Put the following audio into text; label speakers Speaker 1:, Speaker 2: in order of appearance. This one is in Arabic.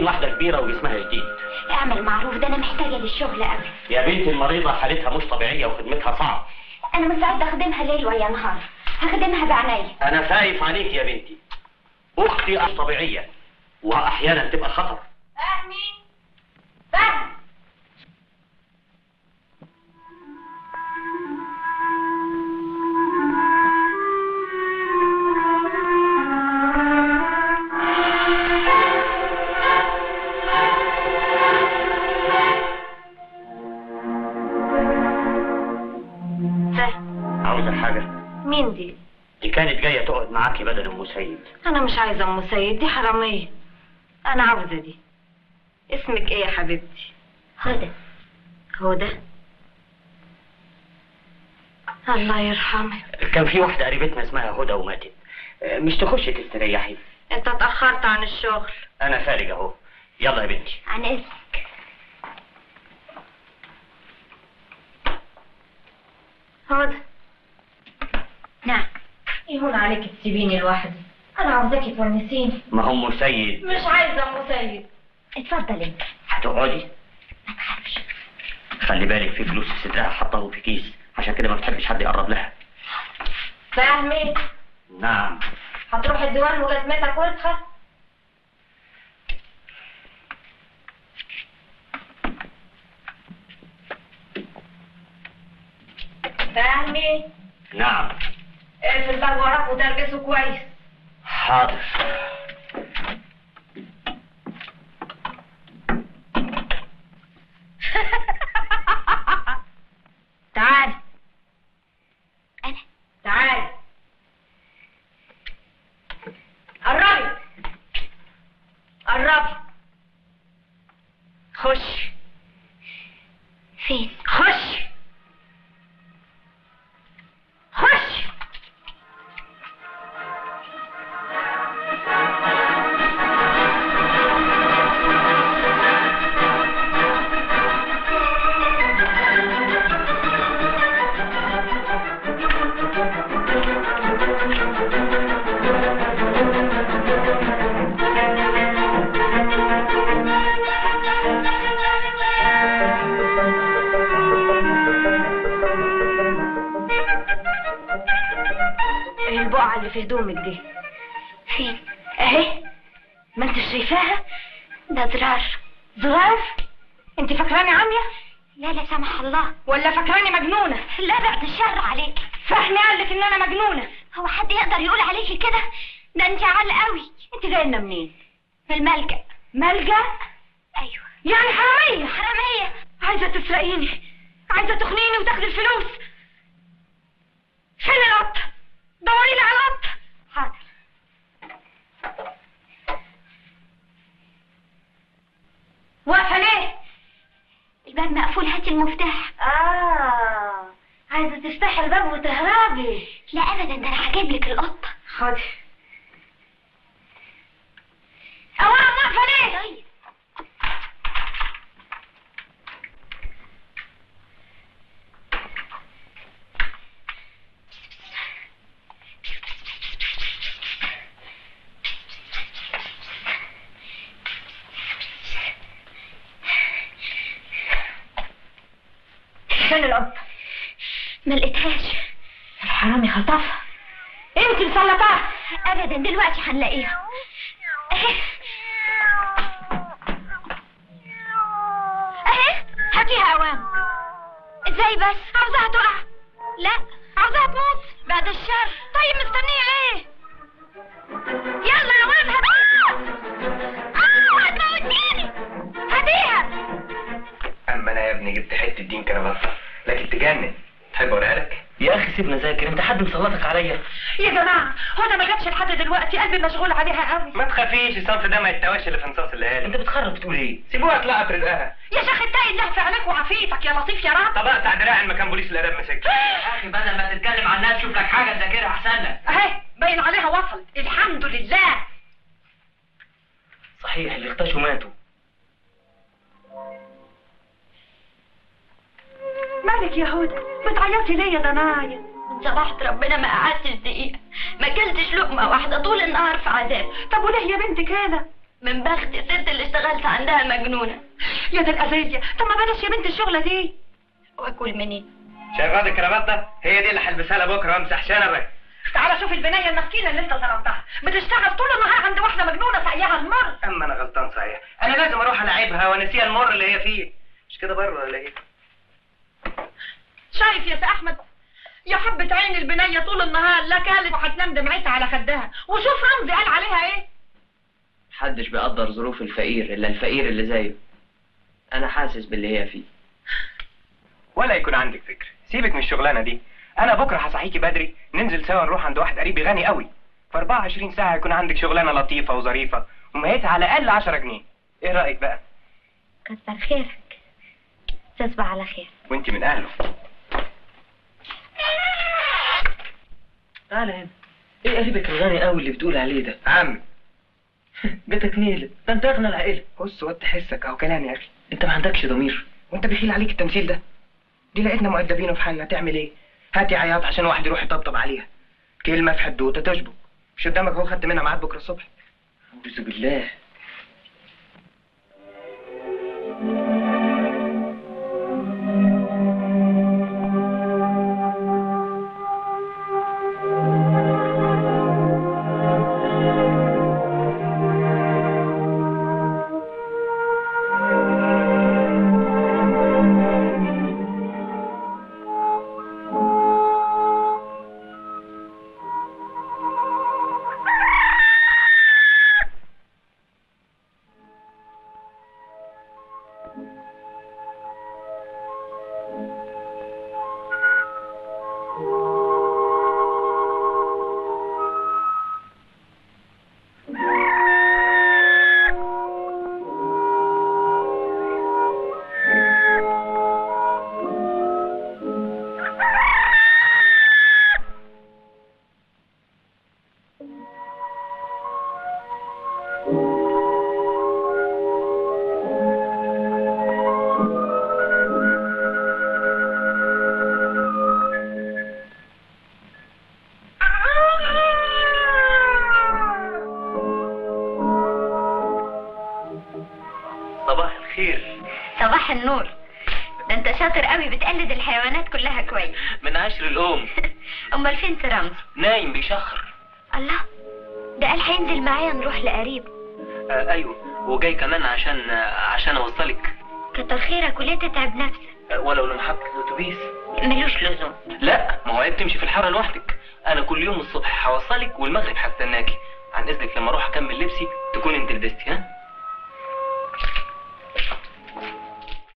Speaker 1: عاوزين واحدة كبيرة وجسمها جديد.
Speaker 2: اعمل معروف ده أنا محتاجة للشغل قوي
Speaker 1: يا بنتي المريضة حالتها مش طبيعية وخدمتها صعب.
Speaker 2: أنا مستعدة أخدمها ليل ويا نهار. هخدمها بعينيا
Speaker 1: أنا خايف عليك يا بنتي. أختي مش طبيعية وأحيانا تبقى خطر.
Speaker 2: فهمي؟ فهم
Speaker 1: حاجة؟
Speaker 3: مين دي؟
Speaker 1: دي كانت جاية تقعد معاكي بدل أم سيد.
Speaker 3: أنا مش عايزة أم سيد دي حرامية. أنا عاوزة دي. اسمك إيه يا حبيبتي؟
Speaker 2: هدى.
Speaker 3: هدى؟ الله يرحمك
Speaker 1: كان في واحدة قريبتنا اسمها هدى وماتت. مش تخشي تستريحي؟
Speaker 3: أنت اتأخرت عن الشغل.
Speaker 1: أنا خارج أهو. يلا يا بنتي.
Speaker 2: عن اذنك
Speaker 3: هدى. يهون عليك تسيبيني لوحدي؟ أنا عاوزاكي تونسيني
Speaker 1: ما هو ام سيد
Speaker 3: مش عايزة أم سيد
Speaker 2: اتفضل انت
Speaker 1: هتقعدي؟
Speaker 2: ما تخافش
Speaker 1: خلي بالك في فلوس في صدرها حطاه في كيس. عشان كده ما بتحبش حد يقرب لها.
Speaker 3: فاهمي؟
Speaker 1: نعم.
Speaker 3: هتروح الديوان ولازمتك وسخة فاهمي؟
Speaker 1: نعم.
Speaker 3: اقفل الباب وراك وتربسه كويس
Speaker 1: حاضر
Speaker 3: تعال البقعة اللي في هدومك دي.
Speaker 2: فين
Speaker 3: اهي. ما انت شايفاها؟
Speaker 2: ده زرار.
Speaker 3: زرار؟ انت فاكراني عامية؟
Speaker 2: لا لا سمح الله.
Speaker 3: ولا فاكراني مجنونة؟
Speaker 2: لا بعد الشر عليك.
Speaker 3: فهمي قالك ان أنا مجنونة.
Speaker 2: هو حد يقدر يقول عليكي كده؟ ده انت عال قوي.
Speaker 3: انت جاية لنا منين؟
Speaker 2: في الملجأ.
Speaker 3: ملجأ؟
Speaker 2: أيوه.
Speaker 3: يعني حرامية؟
Speaker 2: حرامية.
Speaker 3: عايزة تسرقيني. عايزة تخنيني وتاخدي الفلوس. فين القط؟ دوري لي على القط.
Speaker 2: حاضر.
Speaker 3: واقفة ليه؟
Speaker 2: الباب مقفول. هاتي المفتاح
Speaker 3: آه عايزة تفتحي الباب وتهربي
Speaker 2: لا ابدا ده أنا هجيب لك القطة.
Speaker 3: خدي اوام واقفة ليه
Speaker 2: طيب.
Speaker 3: فين القط
Speaker 2: ما لقيتهاش.
Speaker 3: الحرامي خطفها انت اللي سلطاها
Speaker 2: ابدا دلوقتي هنلاقيها أهي. أهي. هاتيها اوام إزاي بس؟ عاوزاها تقع. لا. عاوزاها تموت. بعد الشر. طيب مستنية ليه يلا يا اوام هاتيها آه هتموتيني هاتيها.
Speaker 4: أما أنا يا ابني جبت حتة دين كرافته لكن تجنن. تحب اوريها لك.
Speaker 1: يا أخي سيبنا ذاكر أنت حد مسلطك عليا؟
Speaker 3: يا جماعة هو أنا ما جاتش لحد دلوقتي قلبي مشغول عليها قوي.
Speaker 4: ما تخافيش الصنف ده ما يتواش اللي في نصاص الليالي
Speaker 1: أنت بتخرب بتقول إيه؟
Speaker 4: سيبوها تلقى في رزقها
Speaker 3: يا شيخ اتقي الله في عليك وعافيتك يا لطيف يا رب.
Speaker 4: طب اقطع دراعي مكان بوليس الاداب مسك
Speaker 1: يا أخي بدل ما تتكلم عن الناس شوف لك حاجة تذاكرها أحسن لك.
Speaker 3: أهي باين عليها وصلت. الحمد لله.
Speaker 1: صحيح اللي اختشوا ماتوا.
Speaker 3: مالك يا هدى بتعيطي ليه يا ضنايا.
Speaker 2: صبحت ربنا ما قعدتش دقيقة. ما أكلتش لقمة واحدة طول النهار في عذاب.
Speaker 3: طب وليه يا بنتي كده؟
Speaker 2: من بخت الست اللي اشتغلت عندها مجنونة.
Speaker 3: يا ده الأذية. طب ما بلاش يا بنت الشغلة دي.
Speaker 2: وأكل منين؟
Speaker 4: شايف هذا الكرافات ده؟ هي دي اللي هلبسها لها بكرة وامسح شنبك
Speaker 3: تعالى شوف البنية المسكينة اللي انت ضربتها. بتشتغل طول النهار عند واحدة مجنونة ساقياها المر
Speaker 4: أما أنا غلطان صحيح. أنا لازم أروح ألعبها وانسيها المر اللي هي فيه. مش كده برضه ولا إيه؟
Speaker 3: شايف يا سي أحمد؟ يا حبة عين البنية طول النهار لا كالت وهتنام دمعتها على خدها. وشوف رمزي قال عليها إيه؟
Speaker 5: محدش بيقدر ظروف الفقير إلا الفقير اللي زيه. أنا حاسس باللي هي فيه.
Speaker 4: ولا يكون عندك فكر. سيبك من الشغلانة دي. أنا بكرة هصحيكي بدري ننزل سوا نروح عند واحد قريبي غني قوي. في 24 ساعة يكون عندك شغلانة لطيفة وظريفة ومهيتها على الأقل 10 جنيه. إيه رأيك بقى؟
Speaker 2: كتر خيرك. تصبح على خير.
Speaker 4: وانت من أهله.
Speaker 5: تعالى هنا. إيه قريبك الغني قوي اللي بتقول عليه ده؟
Speaker 4: عم
Speaker 5: بيتك نيلة. ده انت أغنى العائلة.
Speaker 4: بص واد تحسك أهو كلام يا أخي.
Speaker 5: أنت ما عندكش ضمير.
Speaker 4: وأنت بيخيل عليك التمثيل ده. دي لقيتنا مؤدبين في حالنا. تعمل إيه؟ هاتي عياط عشان واحد يروح يطبطب عليها. كلمة في حدوتة تشبك. مش قدامك اهو خدت منها ميعاد بكرة الصبح.
Speaker 5: أعوذ بالله.
Speaker 2: النور. ده انت شاطر قوي بتقلد الحيوانات كلها كويس.
Speaker 1: من عشر الأم
Speaker 2: أمال فين سي رمزي
Speaker 1: نايم بيشخر.
Speaker 2: الله ده قال هينزل معايا نروح لقريب.
Speaker 1: آه أيوه وجاي كمان عشان آه عشان أوصلك.
Speaker 2: كتر خيرك وليه تتعب نفسك؟
Speaker 1: آه ولو لمحطة الأتوبيس.
Speaker 2: ملوش لزوم.
Speaker 1: لا ما هو عيب تمشي في الحارة لوحدك. أنا كل يوم الصبح هوصلك والمغرب هستناكي. عن إذنك لما أروح أكمل لبسي تكون أنت لبستي ها؟